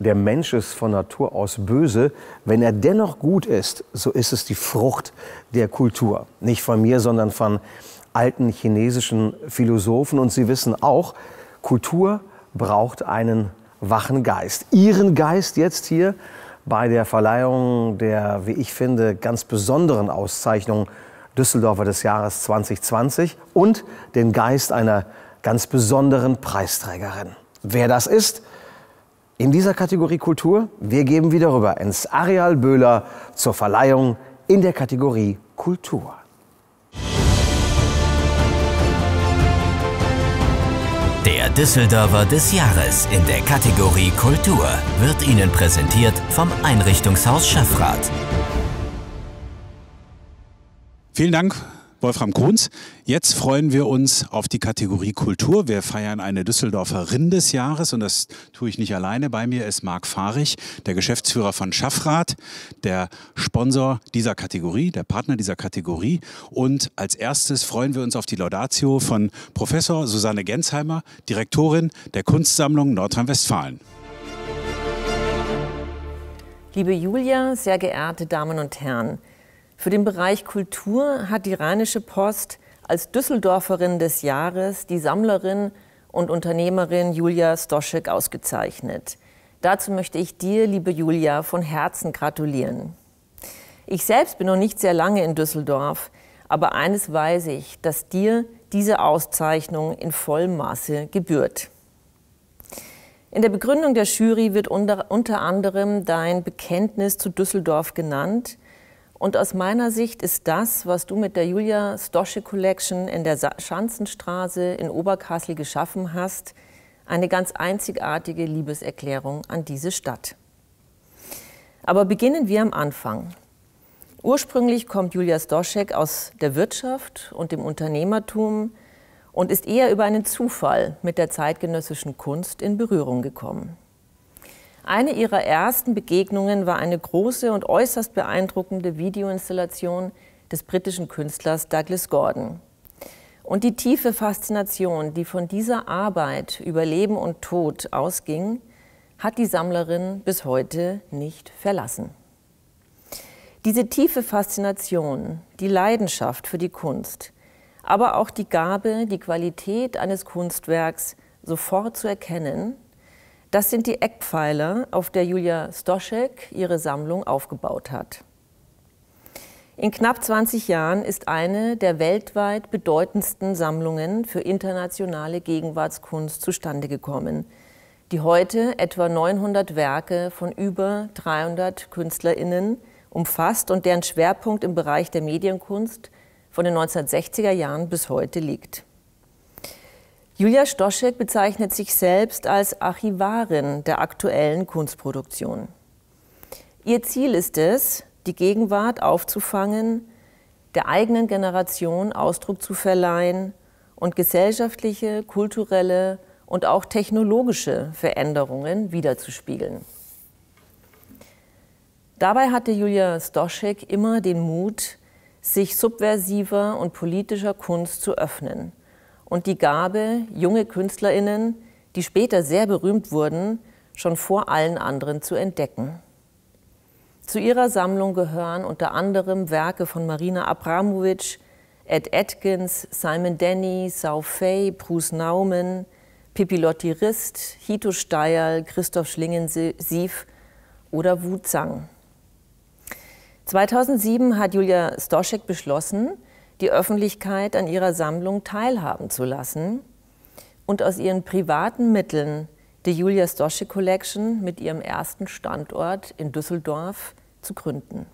der Mensch ist von Natur aus böse. Wenn er dennoch gut ist, so ist es die Frucht der Kultur. Nicht von mir, sondern von alten chinesischen Philosophen. Und sie wissen auch, Kultur braucht einen wachen Geist. Ihren Geist jetzt hier bei der Verleihung der, wie ich finde, ganz besonderen Auszeichnung Düsseldorfer des Jahres 2020 und den Geist einer ganz besonderen Preisträgerin. Wer das ist, in dieser Kategorie Kultur, wir geben wieder rüber ins Areal Böhler zur Verleihung in der Kategorie Kultur. Der Düsseldorfer des Jahres in der Kategorie Kultur wird Ihnen präsentiert vom Einrichtungshaus Schaffrath. Vielen Dank, Wolfram Kunz. Jetzt freuen wir uns auf die Kategorie Kultur. Wir feiern eine Düsseldorferin des Jahres und das tue ich nicht alleine. Bei mir ist Marc Fahrig, der Geschäftsführer von Schaffrath, der Sponsor dieser Kategorie, der Partner dieser Kategorie. Und als erstes freuen wir uns auf die Laudatio von Professor Susanne Gensheimer, Direktorin der Kunstsammlung Nordrhein-Westfalen. Liebe Julia, sehr geehrte Damen und Herren, für den Bereich Kultur hat die Rheinische Post als Düsseldorferin des Jahres die Sammlerin und Unternehmerin Julia Stoschek ausgezeichnet. Dazu möchte ich dir, liebe Julia, von Herzen gratulieren. Ich selbst bin noch nicht sehr lange in Düsseldorf, aber eines weiß ich, dass dir diese Auszeichnung in vollem Maße gebührt. In der Begründung der Jury wird unter, anderem dein Bekenntnis zu Düsseldorf genannt – und aus meiner Sicht ist das, was du mit der Julia Stosche Collection in der Schanzenstraße in Oberkassel geschaffen hast, eine ganz einzigartige Liebeserklärung an diese Stadt. Aber beginnen wir am Anfang. Ursprünglich kommt Julia Stoschek aus der Wirtschaft und dem Unternehmertum und ist eher über einen Zufall mit der zeitgenössischen Kunst in Berührung gekommen. Eine ihrer ersten Begegnungen war eine große und äußerst beeindruckende Videoinstallation des britischen Künstlers Douglas Gordon. Und die tiefe Faszination, die von dieser Arbeit über Leben und Tod ausging, hat die Sammlerin bis heute nicht verlassen. Diese tiefe Faszination, die Leidenschaft für die Kunst, aber auch die Gabe, die Qualität eines Kunstwerks sofort zu erkennen das sind die Eckpfeiler, auf der Julia Stoschek ihre Sammlung aufgebaut hat. In knapp 20 Jahren ist eine der weltweit bedeutendsten Sammlungen für internationale Gegenwartskunst zustande gekommen, die heute etwa 900 Werke von über 300 Künstlerinnen umfasst und deren Schwerpunkt im Bereich der Medienkunst von den 1960er Jahren bis heute liegt. Julia Stoschek bezeichnet sich selbst als Archivarin der aktuellen Kunstproduktion. Ihr Ziel ist es, die Gegenwart aufzufangen, der eigenen Generation Ausdruck zu verleihen und gesellschaftliche, kulturelle und auch technologische Veränderungen wiederzuspiegeln. Dabei hatte Julia Stoschek immer den Mut, sich subversiver und politischer Kunst zu öffnen und die Gabe, junge Künstlerinnen, die später sehr berühmt wurden, schon vor allen anderen zu entdecken. Zu ihrer Sammlung gehören unter anderem Werke von Marina Abramovic, Ed Atkins, Simon Denny, Sau Fei, Bruce Naumann, Pippi Lotti Rist, Hito Steyerl, Christoph Schlingensief oder Wu Zhang. 2007 hat Julia Stoschek beschlossen, die Öffentlichkeit an ihrer Sammlung teilhaben zu lassen und aus ihren privaten Mitteln die Julia Stosche Collection mit ihrem ersten Standort in Düsseldorf zu gründen.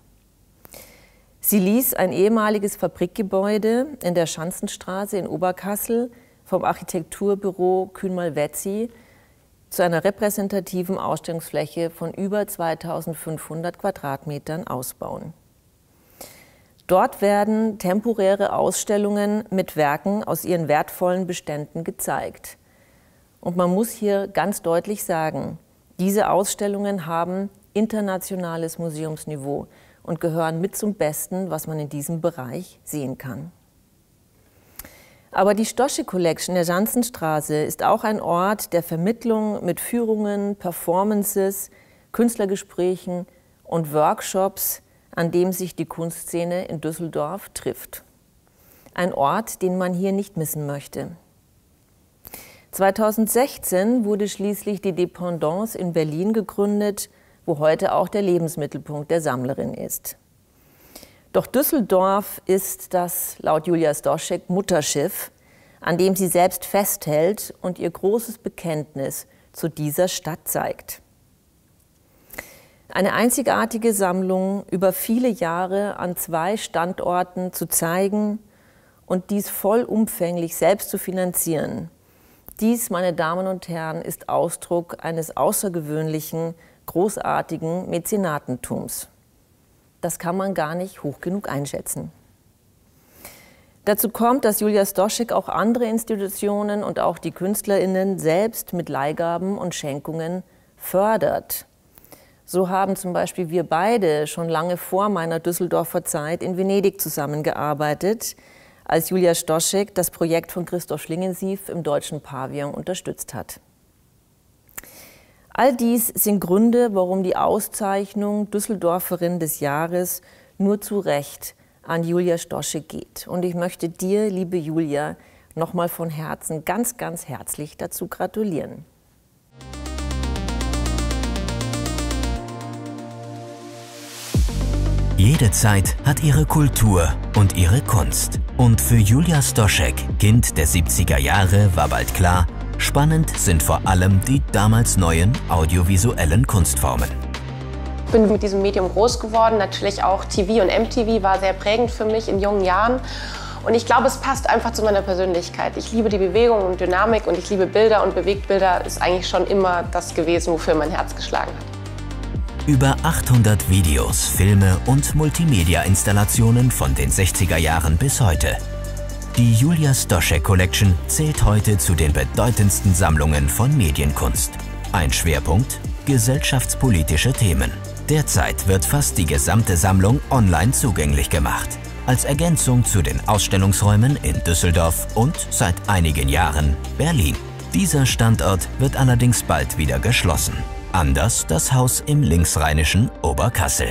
Sie ließ ein ehemaliges Fabrikgebäude in der Schanzenstraße in Oberkassel vom Architekturbüro Kühnmal-Wetzi zu einer repräsentativen Ausstellungsfläche von über 2500 Quadratmetern ausbauen. Dort werden temporäre Ausstellungen mit Werken aus ihren wertvollen Beständen gezeigt. Und man muss hier ganz deutlich sagen, diese Ausstellungen haben internationales Museumsniveau und gehören mit zum Besten, was man in diesem Bereich sehen kann. Aber die Stosche Collection der Jansenstraße ist auch ein Ort der Vermittlung mit Führungen, Performances, Künstlergesprächen und Workshops, an dem sich die Kunstszene in Düsseldorf trifft. Ein Ort, den man hier nicht missen möchte. 2016 wurde schließlich die Dependance in Berlin gegründet, wo heute auch der Lebensmittelpunkt der Sammlerin ist. Doch Düsseldorf ist das laut Julia Stoschek Mutterschiff, an dem sie selbst festhält und ihr großes Bekenntnis zu dieser Stadt zeigt. Eine einzigartige Sammlung über viele Jahre an zwei Standorten zu zeigen und dies vollumfänglich selbst zu finanzieren. Dies, meine Damen und Herren, ist Ausdruck eines außergewöhnlichen, großartigen Mäzenatentums. Das kann man gar nicht hoch genug einschätzen. Dazu kommt, dass Julia Stoschek auch andere Institutionen und auch die KünstlerInnen selbst mit Leihgaben und Schenkungen fördert. So haben zum Beispiel wir beide schon lange vor meiner Düsseldorfer Zeit in Venedig zusammengearbeitet, als Julia Stoschek das Projekt von Christoph Schlingensief im deutschen Pavillon unterstützt hat. All dies sind Gründe, warum die Auszeichnung Düsseldorferin des Jahres nur zu Recht an Julia Stosche geht. Und ich möchte dir, liebe Julia, nochmal von Herzen ganz, ganz herzlich dazu gratulieren. Jede Zeit hat ihre Kultur und ihre Kunst. Und für Julia Stoschek, Kind der 70er Jahre, war bald klar, Spannend sind vor allem die damals neuen audiovisuellen Kunstformen. Ich bin mit diesem Medium groß geworden. Natürlich auch TV und MTV war sehr prägend für mich in jungen Jahren. Und ich glaube, es passt einfach zu meiner Persönlichkeit. Ich liebe die Bewegung und Dynamik und ich liebe Bilder und Bewegtbilder ist eigentlich schon immer das gewesen, wofür mein Herz geschlagen hat. Über 800 Videos, Filme und Multimedia-Installationen von den 60er Jahren bis heute. Die Julia Stoschek Collection zählt heute zu den bedeutendsten Sammlungen von Medienkunst. Ein Schwerpunkt? Gesellschaftspolitische Themen. Derzeit wird fast die gesamte Sammlung online zugänglich gemacht. Als Ergänzung zu den Ausstellungsräumen in Düsseldorf und seit einigen Jahren Berlin. Dieser Standort wird allerdings bald wieder geschlossen. Anders das Haus im linksrheinischen Oberkassel.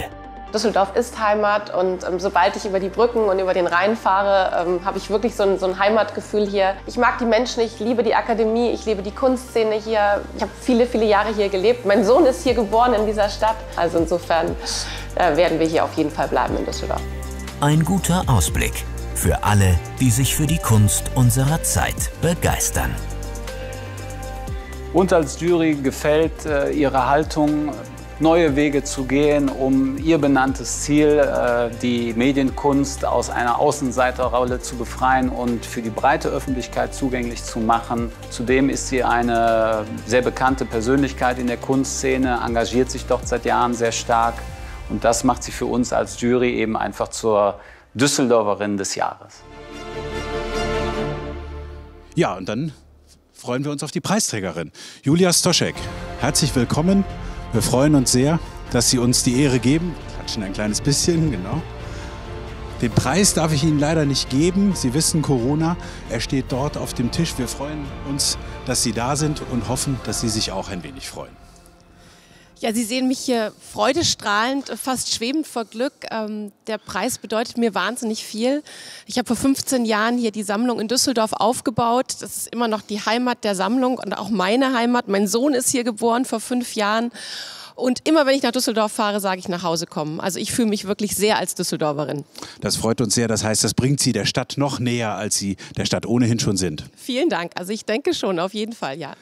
Düsseldorf ist Heimat und ähm, sobald ich über die Brücken und über den Rhein fahre, ähm, habe ich wirklich so ein, so ein, Heimatgefühl hier. Ich mag die Menschen, ich liebe die Akademie, ich liebe die Kunstszene hier. Ich habe viele, viele Jahre hier gelebt. Mein Sohn ist hier geboren in dieser Stadt. Also insofern äh, werden wir hier auf jeden Fall bleiben in Düsseldorf. Ein guter Ausblick für alle, die sich für die Kunst unserer Zeit begeistern. Uns als Jury gefällt äh, Ihre Haltung neue Wege zu gehen, um ihr benanntes Ziel, äh, die Medienkunst aus einer Außenseiterrolle zu befreien und für die breite Öffentlichkeit zugänglich zu machen. Zudem ist sie eine sehr bekannte Persönlichkeit in der Kunstszene, engagiert sich dort seit Jahren sehr stark und das macht sie für uns als Jury eben einfach zur Düsseldorferin des Jahres. Ja, und dann freuen wir uns auf die Preisträgerin, Julia Stoschek. Herzlich willkommen wir freuen uns sehr, dass Sie uns die Ehre geben. Klatschen ein kleines bisschen, genau. Den Preis darf ich Ihnen leider nicht geben. Sie wissen, Corona, er steht dort auf dem Tisch. Wir freuen uns, dass Sie da sind und hoffen, dass Sie sich auch ein wenig freuen. Ja, Sie sehen mich hier freudestrahlend, fast schwebend vor Glück. Ähm, der Preis bedeutet mir wahnsinnig viel. Ich habe vor 15 Jahren hier die Sammlung in Düsseldorf aufgebaut. Das ist immer noch die Heimat der Sammlung und auch meine Heimat. Mein Sohn ist hier geboren vor fünf Jahren. Und immer wenn ich nach Düsseldorf fahre, sage ich nach Hause kommen. Also ich fühle mich wirklich sehr als Düsseldorferin. Das freut uns sehr. Das heißt, das bringt Sie der Stadt noch näher, als Sie der Stadt ohnehin schon sind. Vielen Dank. Also ich denke schon, auf jeden Fall, ja.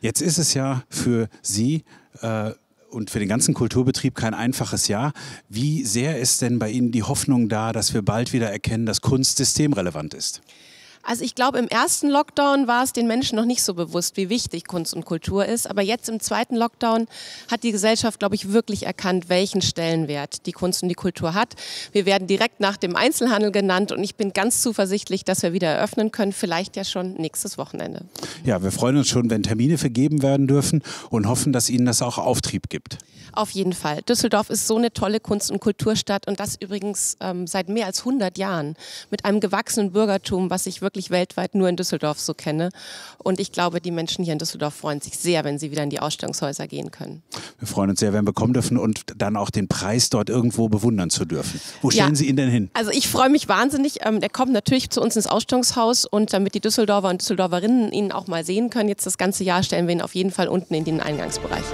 Jetzt ist es ja für Sie äh, und für den ganzen Kulturbetrieb kein einfaches Jahr. Wie sehr ist denn bei Ihnen die Hoffnung da, dass wir bald wieder erkennen, dass Kunst systemrelevant ist? Also ich glaube, im ersten Lockdown war es den Menschen noch nicht so bewusst, wie wichtig Kunst und Kultur ist. Aber jetzt im zweiten Lockdown hat die Gesellschaft, glaube ich, wirklich erkannt, welchen Stellenwert die Kunst und die Kultur hat. Wir werden direkt nach dem Einzelhandel genannt und ich bin ganz zuversichtlich, dass wir wieder eröffnen können, vielleicht ja schon nächstes Wochenende. Ja, wir freuen uns schon, wenn Termine vergeben werden dürfen und hoffen, dass Ihnen das auch Auftrieb gibt. Auf jeden Fall. Düsseldorf ist so eine tolle Kunst- und Kulturstadt und das übrigens ähm, seit mehr als 100 Jahren mit einem gewachsenen Bürgertum, was ich wirklich weltweit nur in Düsseldorf so kenne. Und ich glaube, die Menschen hier in Düsseldorf freuen sich sehr, wenn sie wieder in die Ausstellungshäuser gehen können. Wir freuen uns sehr, wenn wir kommen dürfen und dann auch den Preis dort irgendwo bewundern zu dürfen. Wo stellen ja, Sie ihn denn hin? Also ich freue mich wahnsinnig. Ähm, der kommt natürlich zu uns ins Ausstellungshaus und damit die Düsseldorfer und Düsseldorferinnen ihn auch mal sehen können, jetzt das ganze Jahr stellen wir ihn auf jeden Fall unten in den Eingangsbereich.